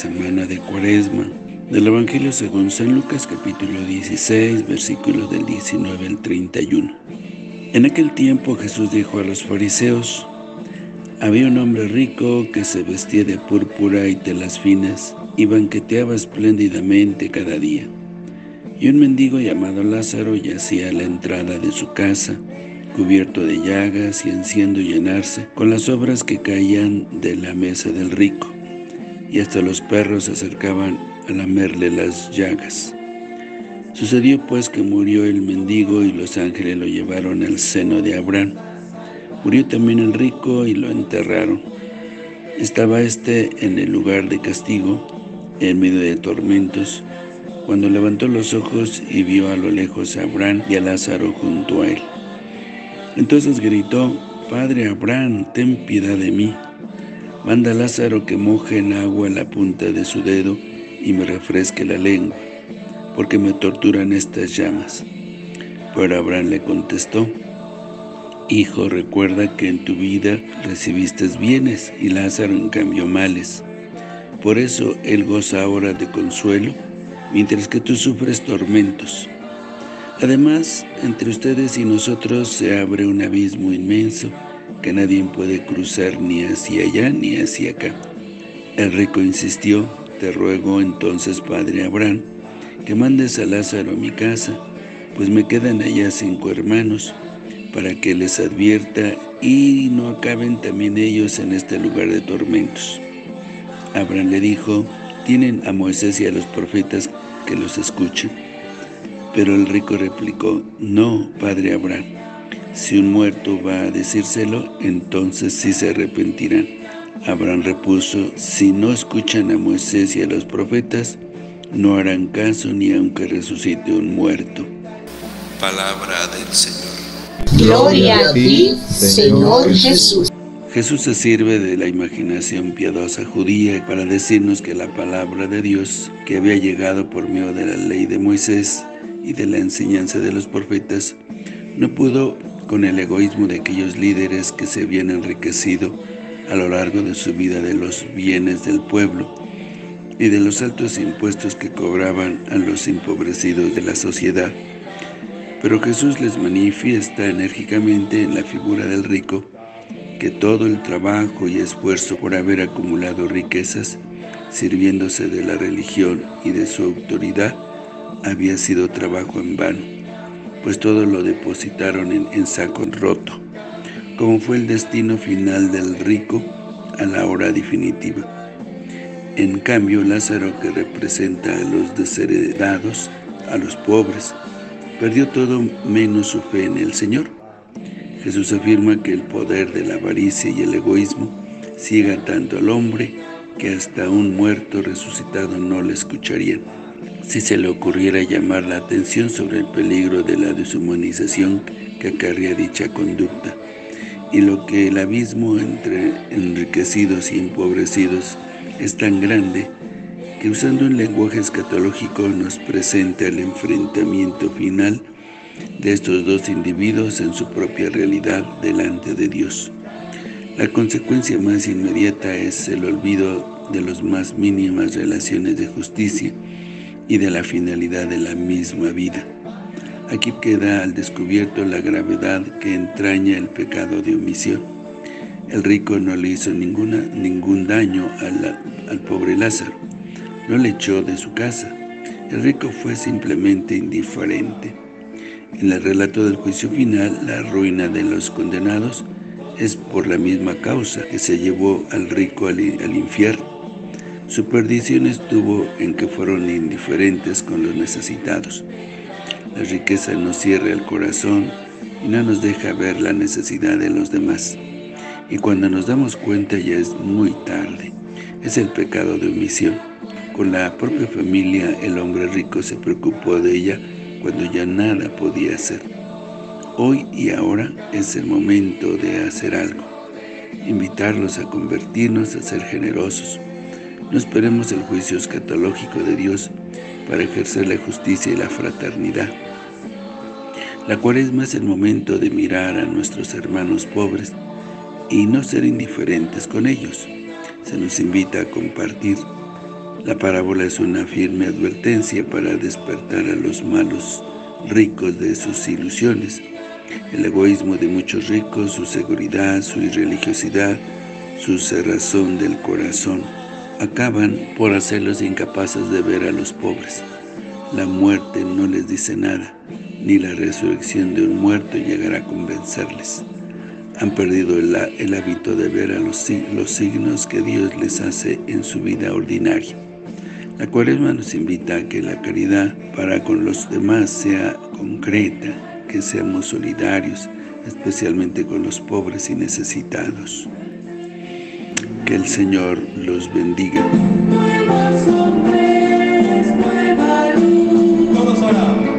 Cuaresma del Evangelio según San Lucas capítulo 16 versículos del 19 al 31. En aquel tiempo Jesús dijo a los fariseos, había un hombre rico que se vestía de púrpura y telas finas y banqueteaba espléndidamente cada día. Y un mendigo llamado Lázaro yacía a la entrada de su casa, cubierto de llagas y haciendo llenarse con las obras que caían de la mesa del rico, y hasta los perros se acercaban a lamerle las llagas. Sucedió pues que murió el mendigo y los ángeles lo llevaron al seno de Abraham. Murió también el rico y lo enterraron. Estaba éste en el lugar de castigo, en medio de tormentos, cuando levantó los ojos y vio a lo lejos a Abraham y a Lázaro junto a él. Entonces gritó, Padre Abraham, ten piedad de mí. Manda a Lázaro que moje en agua la punta de su dedo y me refresque la lengua, porque me torturan estas llamas. Pero Abraham le contestó, Hijo, recuerda que en tu vida recibiste bienes y Lázaro en cambio males. Por eso él goza ahora de consuelo, mientras que tú sufres tormentos. Además, entre ustedes y nosotros se abre un abismo inmenso que nadie puede cruzar ni hacia allá ni hacia acá. El rico insistió, te ruego entonces, Padre Abraham, que mandes a Lázaro a mi casa, pues me quedan allá cinco hermanos, para que les advierta y no acaben también ellos en este lugar de tormentos. Abraham le dijo, tienen a Moisés y a los profetas que los escuchen. Pero el rico replicó, no, padre Abraham, si un muerto va a decírselo, entonces sí se arrepentirán. Abraham repuso, si no escuchan a Moisés y a los profetas, no harán caso ni aunque resucite un muerto. Palabra del Señor. Gloria a ti, Señor Jesús. Jesús se sirve de la imaginación piadosa judía para decirnos que la palabra de Dios, que había llegado por medio de la ley de Moisés y de la enseñanza de los profetas, no pudo con el egoísmo de aquellos líderes que se habían enriquecido a lo largo de su vida de los bienes del pueblo y de los altos impuestos que cobraban a los empobrecidos de la sociedad. Pero Jesús les manifiesta enérgicamente en la figura del rico que todo el trabajo y esfuerzo por haber acumulado riquezas, sirviéndose de la religión y de su autoridad, había sido trabajo en vano, pues todo lo depositaron en, en saco roto, como fue el destino final del rico a la hora definitiva. En cambio, Lázaro, que representa a los desheredados, a los pobres, perdió todo menos su fe en el Señor. Jesús afirma que el poder de la avaricia y el egoísmo ciega tanto al hombre que hasta un muerto resucitado no le escucharía. Si se le ocurriera llamar la atención sobre el peligro de la deshumanización que acarrea dicha conducta, y lo que el abismo entre enriquecidos y empobrecidos es tan grande que usando un lenguaje escatológico nos presenta el enfrentamiento final de estos dos individuos en su propia realidad delante de Dios. La consecuencia más inmediata es el olvido de las más mínimas relaciones de justicia y de la finalidad de la misma vida. Aquí queda al descubierto la gravedad que entraña el pecado de omisión. El rico no le hizo ninguna, ningún daño al pobre Lázaro, no le echó de su casa. El rico fue simplemente indiferente. En el relato del juicio final, la ruina de los condenados es por la misma causa que se llevó al rico al, al infierno. Su perdición estuvo en que fueron indiferentes con los necesitados. La riqueza nos cierra el corazón y no nos deja ver la necesidad de los demás. Y cuando nos damos cuenta ya es muy tarde. Es el pecado de omisión. Con la propia familia, el hombre rico se preocupó de ella cuando ya nada podía hacer. Hoy y ahora es el momento de hacer algo. Invitarlos a convertirnos, a ser generosos. No esperemos el juicio escatológico de Dios para ejercer la justicia y la fraternidad. La cuaresma es el momento de mirar a nuestros hermanos pobres y no ser indiferentes con ellos. Se nos invita a compartir. La parábola es una firme advertencia para despertar a los malos ricos de sus ilusiones. El egoísmo de muchos ricos, su seguridad, su irreligiosidad, su cerrazón del corazón, acaban por hacerlos incapaces de ver a los pobres. La muerte no les dice nada, ni la resurrección de un muerto llegará a convencerles. Han perdido el, hábito de ver a los, los signos que Dios les hace en su vida ordinaria. La cuaresma nos invita a que la caridad para con los demás sea concreta, que seamos solidarios, especialmente con los pobres y necesitados. Que el Señor los bendiga. Todos ahora.